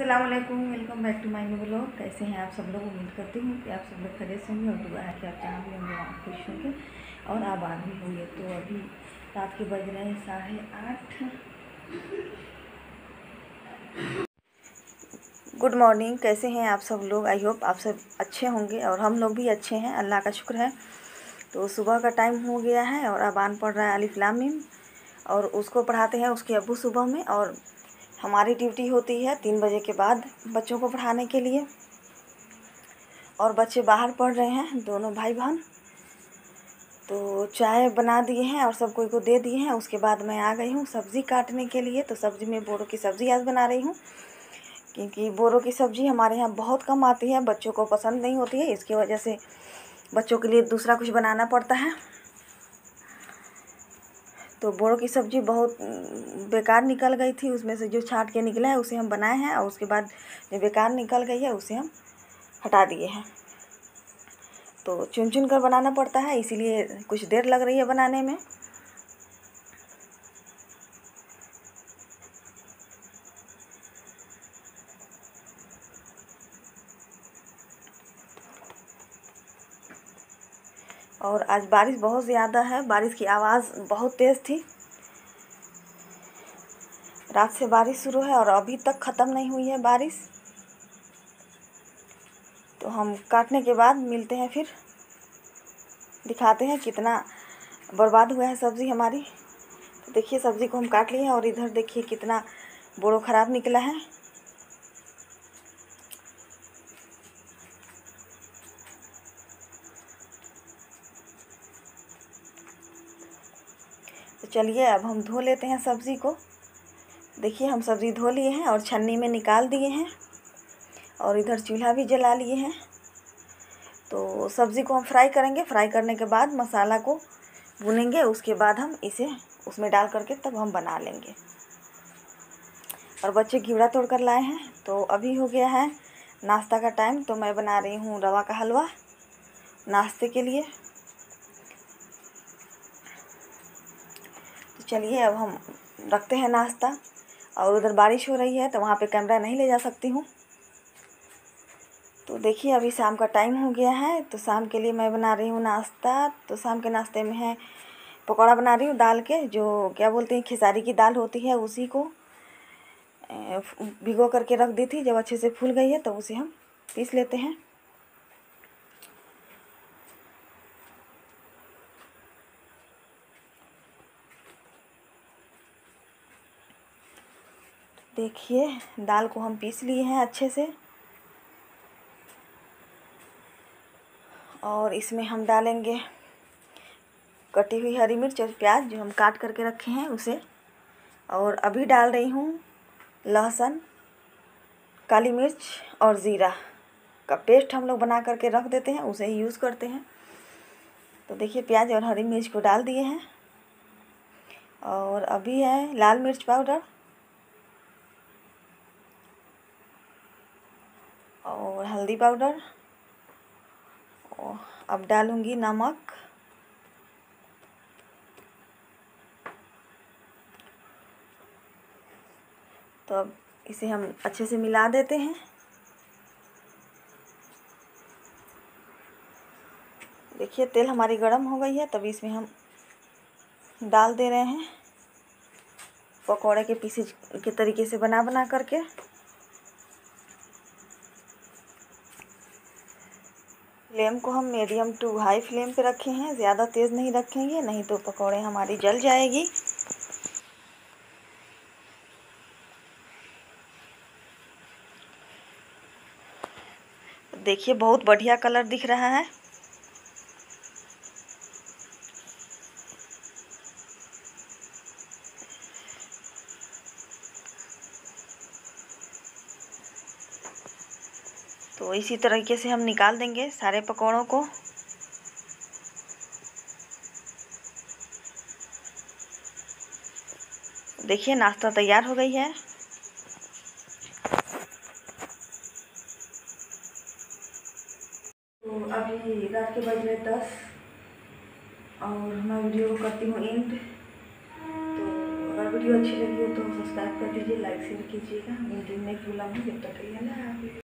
Aslam welcome back to my new blog कैसे हैं आप सब लोग? उम्मीद करती हूँ कि आप सब लोग खड़े होंगे और दुआ है कि आप जहाँ भी होंगे वहाँ खुश होंगे और आबाद भी होंगे। तो अभी रात के बज रहे हैं साढ़े आठ। गुड मॉर्निंग कैसे हैं आप सब लोग? आई होप आप सब अच्छे होंगे और हम लोग भी अच्छे हैं। अल्लाह का शुक्र है। तो सुबह का टाइम हो गया है और अबान पढ़ रहा है अलिफ लाम और उसको पढ़ाते हैं उसके अबू सुबह में और हमारी ड्यूटी होती है तीन बजे के बाद बच्चों को पढ़ाने के लिए। और बच्चे बाहर पढ़ रहे हैं, दोनों भाई बहन तो चाय बना दिए हैं और सब कोई को दे दिए हैं। उसके बाद मैं आ गई हूँ सब्ज़ी काटने के लिए। तो सब्ज़ी में बोरों की सब्ज़ी आज बना रही हूँ। क्योंकि बोरों की सब्ज़ी हमारे यहाँ बहुत कम आती है, बच्चों को पसंद नहीं होती है। इसकी वजह से बच्चों के लिए दूसरा कुछ बनाना पड़ता है। तो बोड़ो की सब्ज़ी बहुत बेकार निकल गई थी, उसमें से जो छाट के निकला है, उसे हम बनाए हैं और उसके बाद जो बेकार निकल गई है, उसे हम हटा दिए हैं। तो चुन चुन कर बनाना पड़ता है, इसीलिए कुछ देर लग रही है बनाने में। और आज बारिश बहुत ज़्यादा है। बारिश की आवाज़ बहुत तेज़ थी। रात से बारिश शुरू है और अभी तक ख़त्म नहीं हुई है बारिश। तो हम काटने के बाद मिलते हैं फिर। दिखाते हैं कितना बर्बाद हुआ है सब्ज़ी हमारी। तो देखिए सब्ज़ी को हम काट लिए हैं और इधर देखिए कितना बोड़ो ख़राब निकला है। तो चलिए अब हम धो लेते हैं सब्ज़ी को। देखिए हम सब्ज़ी धो लिए हैं और छन्नी में निकाल दिए हैं और इधर चूल्हा भी जला लिए हैं। तो सब्ज़ी को हम फ्राई करेंगे। फ्राई करने के बाद मसाला को भुनेंगे। उसके बाद हम इसे उसमें डाल करके तब हम बना लेंगे। और बच्चे घिवड़ा तोड़ कर लाए हैं। तो अभी हो गया है नाश्ता का टाइम। तो मैं बना रही हूँ रवा का हलवा। नाश्ते के लिए चलिए, अब हम रखते हैं नाश्ता। और उधर बारिश हो रही है तो वहाँ पे कैमरा नहीं ले जा सकती हूँ। तो देखिए, अभी शाम का टाइम हो गया है तो शाम के लिए मैं बना रही हूँ नाश्ता। तो शाम के नाश्ते में है पकौड़ा बना रही हूँ, दाल के, जो क्या बोलते हैं, खिसारी की दाल होती है, उसी को भिगो करके रख दी थी। जब अच्छे से फूल गई है तो उसे हम पीस लेते हैं। देखिए, दाल को हम पीस लिए हैं अच्छे से। और इसमें हम डालेंगे कटी हुई हरी मिर्च और प्याज जो हम काट करके रखे हैं उसे। और अभी डाल रही हूँ लहसुन, काली मिर्च और ज़ीरा। का पेस्ट हम लोग बना करके रख देते हैं, उसे ही यूज़ करते हैं। तो देखिए, प्याज और हरी मिर्च को डाल दिए हैं। और अभी है लाल मिर्च पाउडर। और हल्दी पाउडर अब डालूँगी नमक। तो अब इसे हम अच्छे से मिला देते हैं। देखिए, तेल हमारी गर्म हो गई है तभी इसमें हम डाल दे रहे हैं। पकौड़े के पीसेज के तरीके से बना बना करके। फ्लेम को हम मीडियम टू हाई फ्लेम पे रखे हैं। ज़्यादा तेज़ नहीं रखेंगे, नहीं तो पकौड़े हमारी जल जाएगी। देखिए, बहुत बढ़िया कलर दिख रहा है। तो इसी तरीके से हम निकाल देंगे सारे पकौड़ों को। देखिए, नाश्ता तैयार हो गई है। तो अभी रात के बज रहे दस और मैं वीडियो करती हूँ एंड। तो अगर वीडियो अच्छी लगी हो तो सब्सक्राइब कर दीजिए, लाइक शेयर कीजिएगा। नेक्स्ट बुलाऊँगी जब तक के लिए हाफिज़।